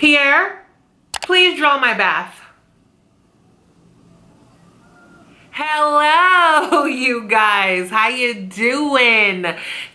Pierre, please draw my bath. Hello, you guys. How you doing?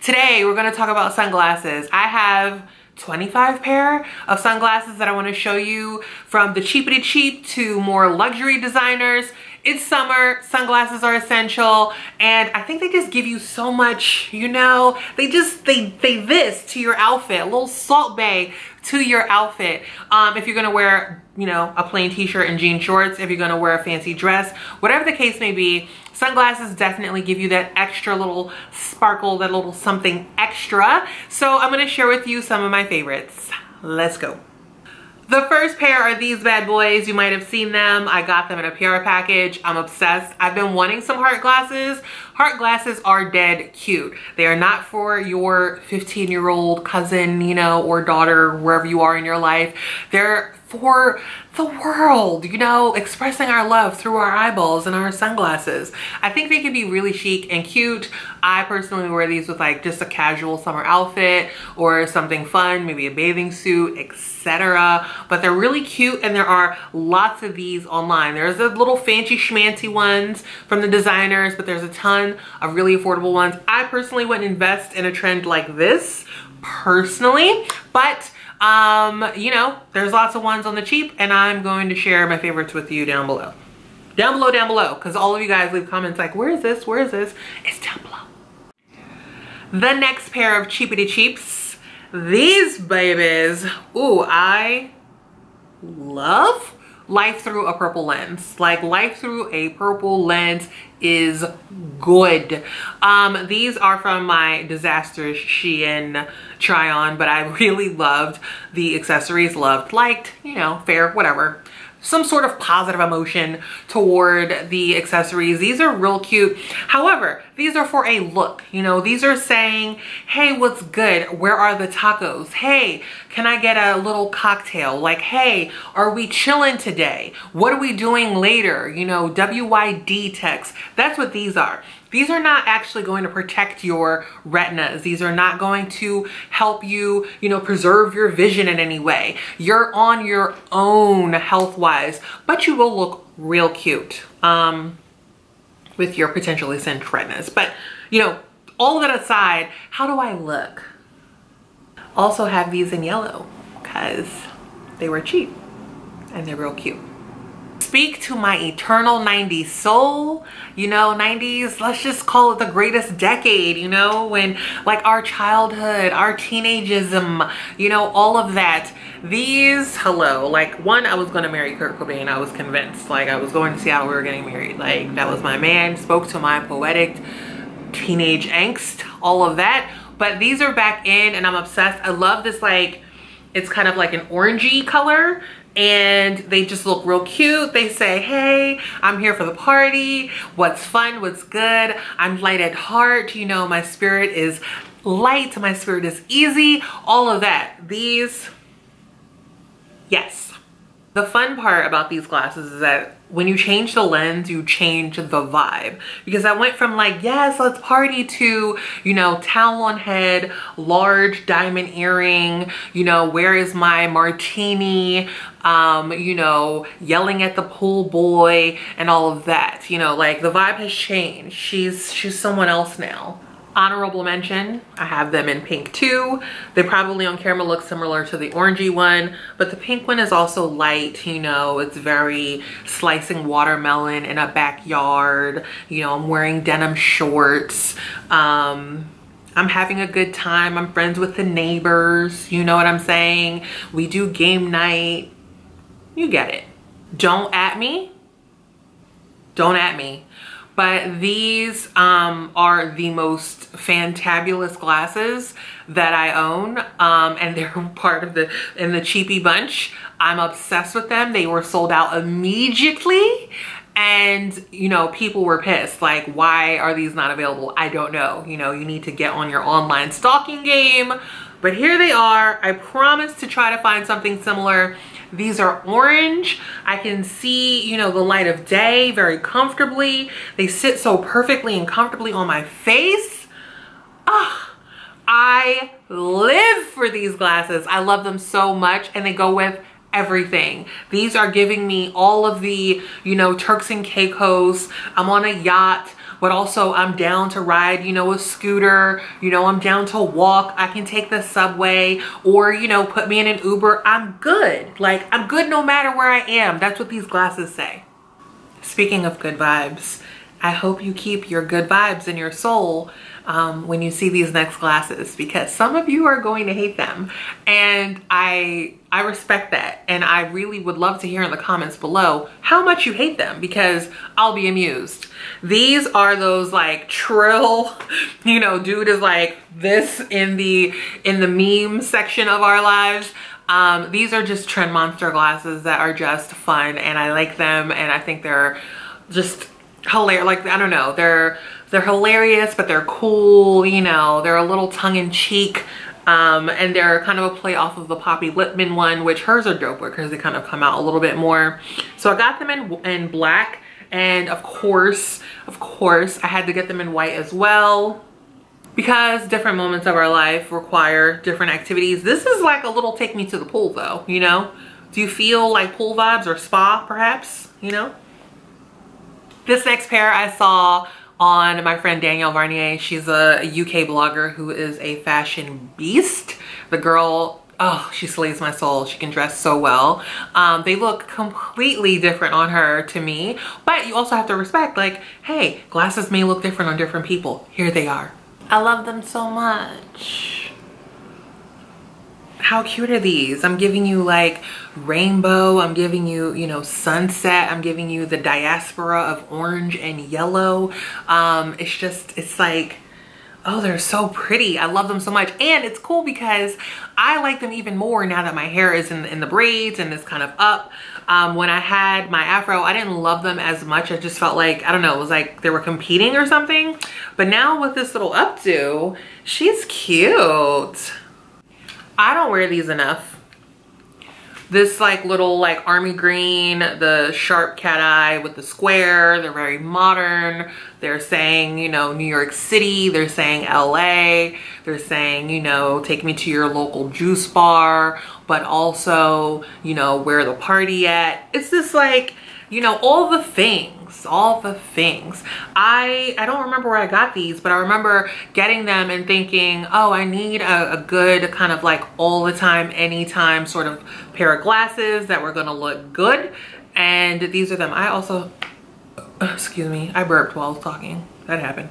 Today, we're going to talk about sunglasses. I have 25 pair of sunglasses that I want to show you from the cheapity cheap to more luxury designers. It's summer, sunglasses are essential, and I think they just give you so much, you know, they just, they, they this to your outfit, a little Salt Bae to your outfit. Um, if you're gonna wear, you know, a plain t-shirt and jean shorts, if you're gonna wear a fancy dress, whatever the case may be, sunglasses definitely give you that extra little sparkle, that little something extra. So I'm gonna share with you some of my favorites. Let's go. The first pair are these bad boys. You might have seen them. I got them in a PR package. I'm obsessed. I've been wanting some heart glasses. Heart glasses are dead cute. They are not for your 15 year old cousin, you know, or daughter, wherever you are in your life. They're for the world, you know, expressing our love through our eyeballs and our sunglasses. I think they can be really chic and cute. I personally wear these with like just a casual summer outfit or something fun, maybe a bathing suit, etc. But they're really cute and there are lots of these online. There's the little fancy schmancy ones from the designers, but there's a ton of really affordable ones. I personally wouldn't invest in a trend like this personally, but um, you know, there's lots of ones on the cheap and I'm going to share my favorites with you down below. Down below, down below, because all of you guys leave comments like, where is this, where is this? It's down below. The next pair of cheapity cheaps, these babies, ooh, I love life through a purple lens. Like life through a purple lens is good. Um these are from my disastrous shein try on but i really loved the accessories. Loved liked you know fair whatever some sort of positive emotion toward the accessories. These are real cute. However, these are for a look. You know, these are saying, hey, what's good? Where are the tacos? Hey, can I get a little cocktail? Like, hey, are we chilling today? What are we doing later? You know, WYD text. That's what these are. These are not actually going to protect your retinas. These are not going to help you, you know, preserve your vision in any way. You're on your own health-wise, but you will look real cute um, with your potentially sent retinas. But, you know, all of that aside, how do I look? Also have these in yellow because they were cheap and they're real cute speak to my eternal 90s soul you know 90s let's just call it the greatest decade you know when like our childhood our teenageism you know all of that. These hello like one i was to marry kurt cobain. I was convinced like i was going to seattle we were getting married. Like that was my man spoke to my poetic teenage angst all of that. But these are back in and i'm obsessed. I love this like it's kind of like an orangey color and they just look real cute. They say, hey, I'm here for the party. What's fun? What's good? I'm light at heart. You know, my spirit is light. My spirit is easy. All of that. These, yes. The fun part about these glasses is that when you change the lens, you change the vibe. Because I went from like, yes, let's party to, you know, towel on head, large diamond earring, you know, where is my martini, um, you know, yelling at the pool boy and all of that. You know, like the vibe has changed. She's, she's someone else now honorable mention i have them in pink too they probably on camera look similar to the orangey one but the pink one is also light you know it's very slicing watermelon in a backyard you know i'm wearing denim shorts um I'm having a good time. I'm friends with the neighbors. You know what I'm saying? We do game night. You get it. Don't at me. Don't at me but these um, are the most fantabulous glasses that I own um, and they're part of the in the cheapy bunch. I'm obsessed with them. They were sold out immediately and you know people were pissed. Like why are these not available? I don't know. You know you need to get on your online stalking game. But here they are. I promise to try to find something similar these are orange. I can see, you know, the light of day very comfortably. They sit so perfectly and comfortably on my face. Ah, I live for these glasses. I love them so much and they go with everything. These are giving me all of the, you know, Turks and Caicos. I'm on a yacht but also I'm down to ride, you know, a scooter, you know, I'm down to walk, I can take the subway or, you know, put me in an Uber. I'm good. Like, I'm good no matter where I am. That's what these glasses say. Speaking of good vibes, I hope you keep your good vibes in your soul um, when you see these next glasses because some of you are going to hate them and I I respect that and I really would love to hear in the comments below how much you hate them because I'll be amused. These are those like trill, you know, dude is like this in the in the meme section of our lives. Um, these are just Trend Monster glasses that are just fun and I like them and I think they're just hilarious. Like, I don't know, they're they're hilarious, but they're cool, you know, they're a little tongue-in-cheek. Um, and they're kind of a play off of the Poppy Lissiman one, which hers are dope because they kind of come out a little bit more. So I got them in, in black and of course, of course, I had to get them in white as well because different moments of our life require different activities. This is like a little take me to the pool though, you know? Do you feel like pool vibes or spa perhaps, you know? This next pair I saw on my friend Danielle Vanier. She's a UK blogger who is a fashion beast. The girl oh she slays my soul. She can dress so well. Um, they look completely different on her to me. But you also have to respect like hey glasses may look different on different people. Here they are. I love them so much how cute are these? I'm giving you like rainbow. I'm giving you, you know, sunset. I'm giving you the diaspora of orange and yellow. Um, it's just, it's like, oh, they're so pretty. I love them so much. And it's cool because I like them even more now that my hair is in, in the braids and it's kind of up. Um, when I had my afro, I didn't love them as much. I just felt like, I don't know, it was like they were competing or something. But now with this little updo, she's cute. I don't wear these enough. This like little like army green, the sharp cat eye with the square, they're very modern. They're saying, you know, New York City, they're saying LA, they're saying, you know, take me to your local juice bar, but also, you know, where the party at. It's just like, you know, all the things, all the things. I, I don't remember where I got these, but I remember getting them and thinking, oh, I need a, a good kind of like all the time, anytime sort of pair of glasses that were gonna look good. And these are them. I also, uh, excuse me, I burped while I was talking. That happened.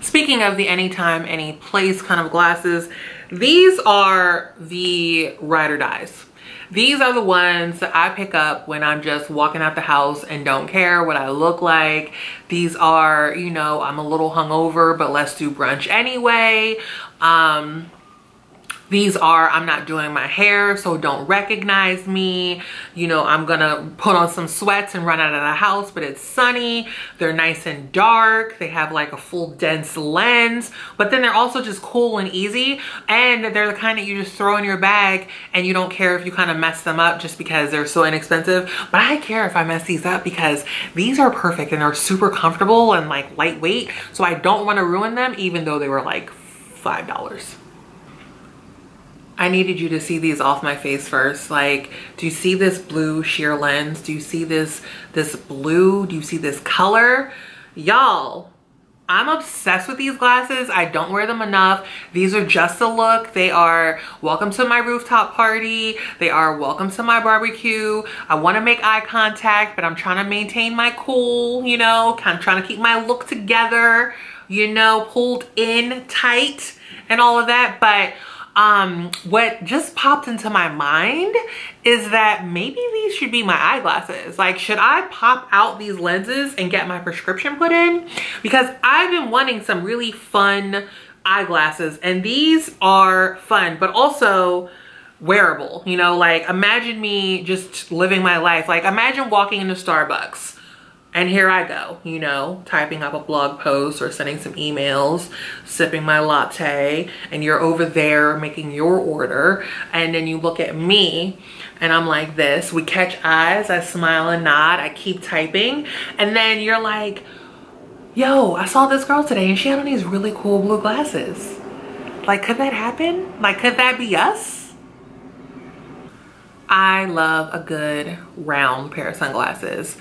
Speaking of the anytime, any place kind of glasses, these are the ride or dies. These are the ones that I pick up when I'm just walking out the house and don't care what I look like. These are, you know, I'm a little hungover, but let's do brunch anyway. Um, these are, I'm not doing my hair, so don't recognize me. You know, I'm gonna put on some sweats and run out of the house, but it's sunny. They're nice and dark. They have like a full dense lens, but then they're also just cool and easy. And they're the kind that you just throw in your bag and you don't care if you kind of mess them up just because they're so inexpensive. But I care if I mess these up because these are perfect and they're super comfortable and like lightweight. So I don't wanna ruin them even though they were like $5. I needed you to see these off my face first. Like, do you see this blue sheer lens? Do you see this, this blue? Do you see this color? Y'all, I'm obsessed with these glasses. I don't wear them enough. These are just a look. They are welcome to my rooftop party. They are welcome to my barbecue. I wanna make eye contact, but I'm trying to maintain my cool, you know, kind of trying to keep my look together, you know, pulled in tight and all of that. But um, what just popped into my mind is that maybe these should be my eyeglasses. Like, should I pop out these lenses and get my prescription put in? Because I've been wanting some really fun eyeglasses and these are fun, but also wearable. You know, like imagine me just living my life. Like imagine walking into Starbucks and here I go, you know, typing up a blog post or sending some emails, sipping my latte, and you're over there making your order. And then you look at me and I'm like this. We catch eyes, I smile and nod, I keep typing. And then you're like, yo, I saw this girl today and she had on these really cool blue glasses. Like, could that happen? Like, could that be us? I love a good round pair of sunglasses.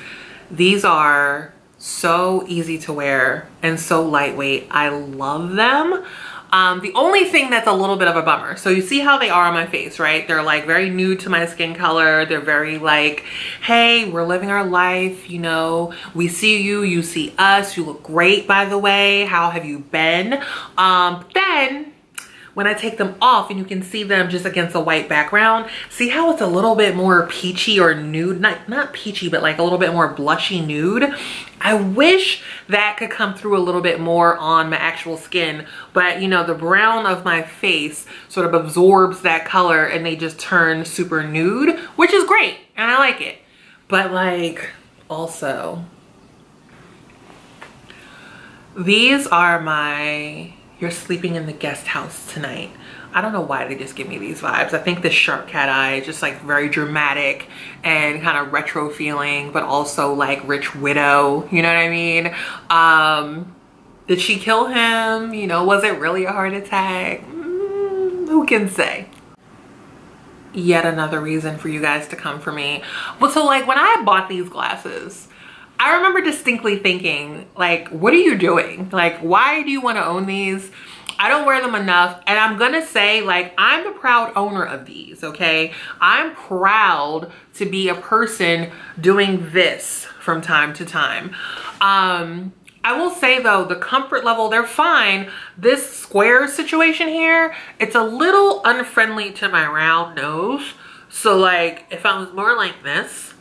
These are so easy to wear and so lightweight. I love them. Um, the only thing that's a little bit of a bummer, so you see how they are on my face, right? They're like very nude to my skin color. They're very like, hey, we're living our life, you know, we see you, you see us, you look great, by the way. How have you been? Um, then when I take them off and you can see them just against a white background, see how it's a little bit more peachy or nude, not, not peachy, but like a little bit more blushy nude. I wish that could come through a little bit more on my actual skin, but you know, the brown of my face sort of absorbs that color and they just turn super nude, which is great and I like it. But like also, these are my you're sleeping in the guest house tonight. I don't know why they just give me these vibes. I think the shark cat eye is just like very dramatic and kind of retro feeling, but also like rich widow, you know what I mean? Um, did she kill him? You know, was it really a heart attack? Mm, who can say? Yet another reason for you guys to come for me. But so like when I bought these glasses, I remember distinctly thinking, like, what are you doing? Like, why do you want to own these? I don't wear them enough. And I'm going to say, like, I'm the proud owner of these, okay? I'm proud to be a person doing this from time to time. Um, I will say though, the comfort level, they're fine. This square situation here, it's a little unfriendly to my round nose. So like, if I was more like this,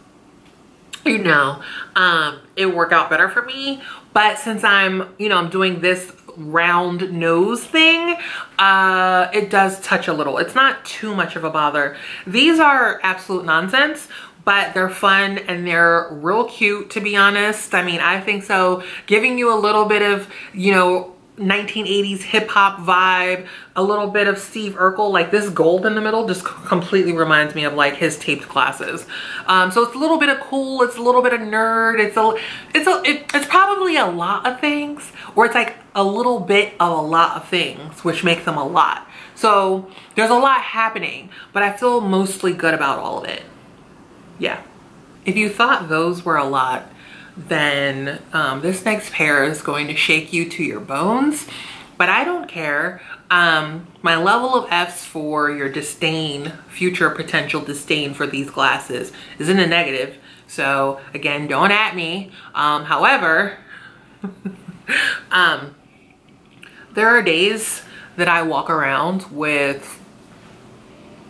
you know, um, it work out better for me. But since I'm, you know, I'm doing this round nose thing, uh, it does touch a little. It's not too much of a bother. These are absolute nonsense, but they're fun and they're real cute to be honest. I mean, I think so. Giving you a little bit of, you know, 1980s hip hop vibe, a little bit of Steve Urkel, like this gold in the middle just completely reminds me of like his taped glasses. Um, so it's a little bit of cool, it's a little bit of nerd, it's a, it's a, it, it's probably a lot of things, or it's like a little bit of a lot of things, which make them a lot. So there's a lot happening, but I feel mostly good about all of it. Yeah. If you thought those were a lot, then um, this next pair is going to shake you to your bones. But I don't care. Um, my level of F's for your disdain, future potential disdain for these glasses is in the negative. So again, don't at me. Um, however, um, there are days that I walk around with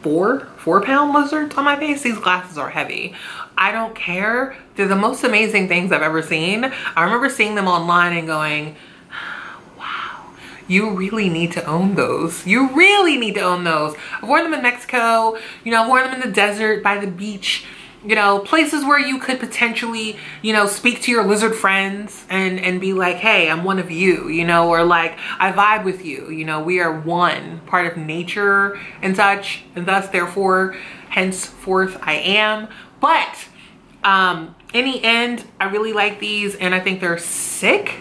four, four pound lizards on my face. These glasses are heavy. I don't care. They're the most amazing things I've ever seen. I remember seeing them online and going, wow, you really need to own those. You really need to own those. I've worn them in Mexico, you know, I've worn them in the desert, by the beach, you know, places where you could potentially, you know, speak to your lizard friends and, and be like, hey, I'm one of you, you know, or like, I vibe with you, you know, we are one part of nature and such, and thus, therefore, henceforth, I am. But um, in the end, I really like these and I think they're sick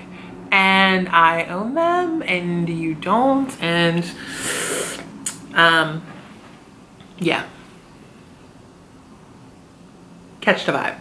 and I own them and you don't. And um, yeah catch the vibe.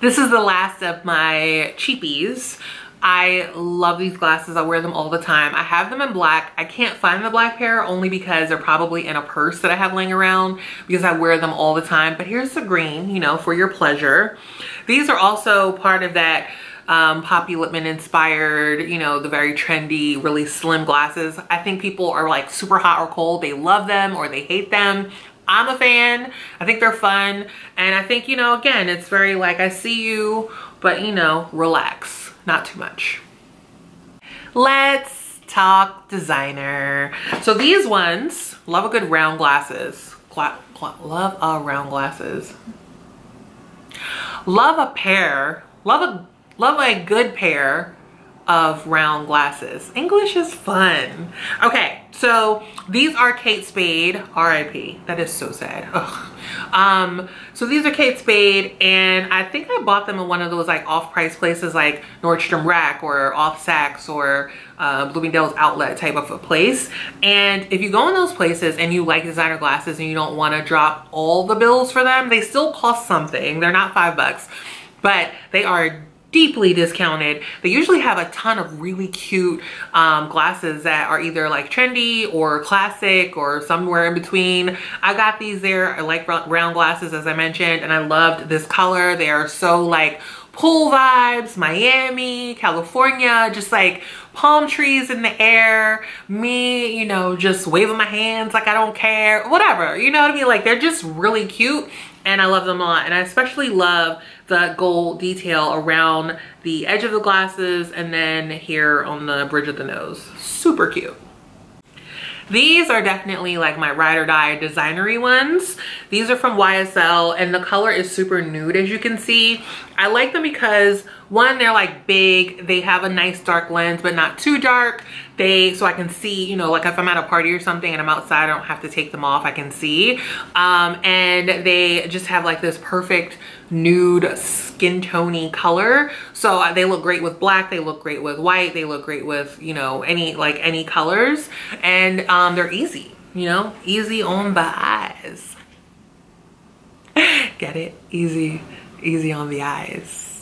This is the last of my cheapies. I love these glasses. I wear them all the time. I have them in black. I can't find the black pair only because they're probably in a purse that I have laying around because I wear them all the time. But here's the green, you know, for your pleasure. These are also part of that um, Poppy Lissiman inspired, you know, the very trendy, really slim glasses. I think people are like super hot or cold. They love them or they hate them. I'm a fan. I think they're fun. And I think, you know, again, it's very like, I see you, but you know, relax, not too much. Let's talk designer. So these ones, love a good round glasses. Gla gla love a round glasses. Love a pair, love a, love a good pair of round glasses. English is fun. Okay, so these are Kate Spade, R.I.P. That is so sad. Um, so these are Kate Spade and I think I bought them in one of those like off-price places like Nordstrom Rack or Off Saks or uh, Bloomingdale's outlet type of a place. And if you go in those places and you like designer glasses and you don't want to drop all the bills for them, they still cost something. They're not five bucks, but they are deeply discounted. They usually have a ton of really cute um, glasses that are either like trendy or classic or somewhere in between. I got these there. I like round glasses as I mentioned and I loved this color. They are so like pool vibes, Miami, California, just like palm trees in the air, me, you know, just waving my hands like I don't care, whatever, you know what I mean? Like they're just really cute and I love them a lot. And I especially love the gold detail around the edge of the glasses and then here on the bridge of the nose. Super cute. These are definitely like my ride or die designery ones. These are from YSL and the color is super nude as you can see. I like them because one, they're like big. They have a nice dark lens, but not too dark. They, so I can see, you know, like if I'm at a party or something and I'm outside, I don't have to take them off. I can see. Um, and they just have like this perfect nude skin tony color. So uh, they look great with black. They look great with white. They look great with, you know, any, like any colors. And um, they're easy, you know, easy on the eyes. Get it? Easy, easy on the eyes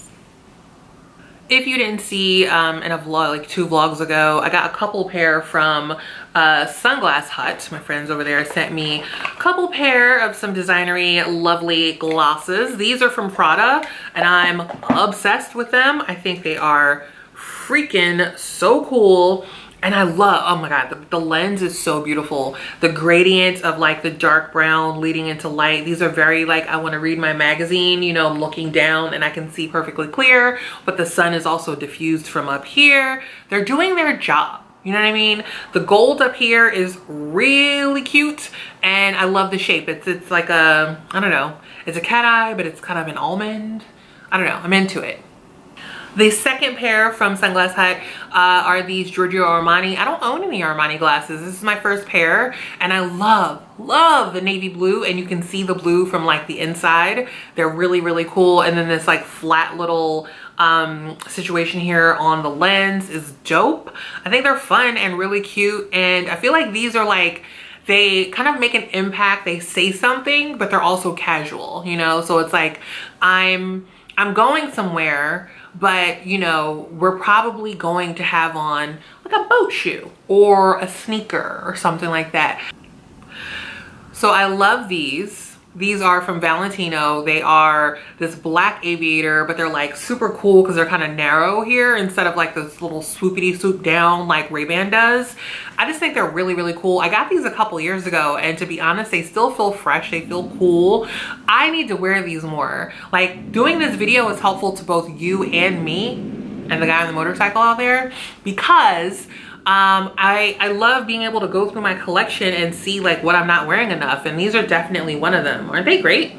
if you didn't see um, in a vlog, like two vlogs ago, I got a couple pair from uh, Sunglass Hut. My friends over there sent me a couple pair of some designery lovely glasses. These are from Prada and I'm obsessed with them. I think they are freaking so cool and I love, oh my God, the, the, lens is so beautiful. The gradient of like the dark brown leading into light. These are very like, I wanna read my magazine, you know, I'm looking down and I can see perfectly clear, but the sun is also diffused from up here. They're doing their job. You know what I mean? The gold up here is really cute and I love the shape. It's, it's like a, I don't know, it's a cat eye, but it's kind of an almond. I don't know, I'm into it. The second pair from Sunglass Hut uh, are these Giorgio Armani. I don't own any Armani glasses. This is my first pair and I love, love the navy blue and you can see the blue from like the inside. They're really, really cool. And then this like flat little um, situation here on the lens is dope. I think they're fun and really cute. And I feel like these are like, they kind of make an impact. They say something, but they're also casual, you know? So it's like, I'm, I'm going somewhere, but you know, we're probably going to have on like a boat shoe or a sneaker or something like that. So I love these. These are from Valentino. They are this black aviator, but they're like super cool because they're kind of narrow here instead of like this little swoopity swoop down like Ray-Ban does. I just think they're really, really cool. I got these a couple years ago and to be honest, they still feel fresh. They feel cool. I need to wear these more. Like doing this video is helpful to both you and me and the guy on the motorcycle out there because um, I, I love being able to go through my collection and see like what I'm not wearing enough. And these are definitely one of them. Aren't they great?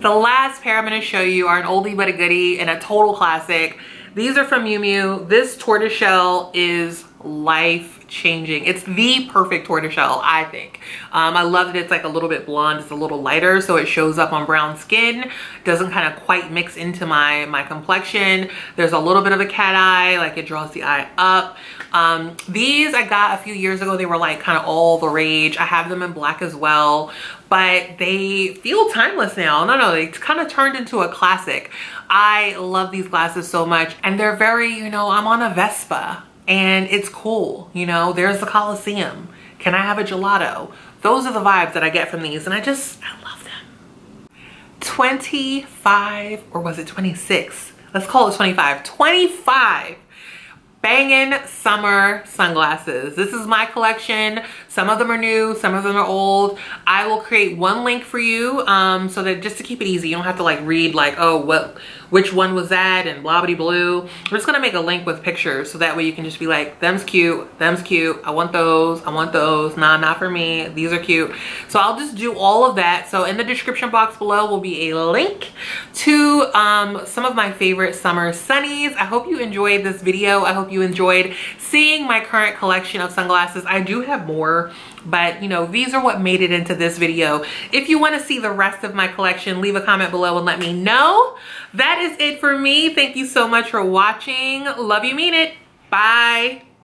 The last pair I'm gonna show you are an oldie but a goodie and a total classic. These are from Miu Miu. This tortoiseshell is life changing. It's the perfect tortoiseshell, I think. Um, I love that it's like a little bit blonde. It's a little lighter, so it shows up on brown skin. Doesn't kind of quite mix into my, my complexion. There's a little bit of a cat eye, like it draws the eye up. Um, these I got a few years ago. They were like kind of all the rage. I have them in black as well, but they feel timeless now. No, no, they kind of turned into a classic. I love these glasses so much and they're very, you know, I'm on a Vespa and it's cool. You know, there's the Coliseum. Can I have a gelato? Those are the vibes that I get from these and I just, I love them. 25 or was it 26? Let's call it 25. 25 banging summer sunglasses. This is my collection. Some of them are new, some of them are old. I will create one link for you um, so that just to keep it easy, you don't have to like read like, oh, what, which one was that and blah blah blue. I'm just gonna make a link with pictures so that way you can just be like, them's cute, them's cute, I want those, I want those, nah, not for me, these are cute. So I'll just do all of that. So in the description box below will be a link to um, some of my favorite summer sunnies. I hope you enjoyed this video. I hope you enjoyed seeing my current collection of sunglasses. I do have more but you know these are what made it into this video. If you want to see the rest of my collection leave a comment below and let me know. That is it for me. Thank you so much for watching. Love you mean it. Bye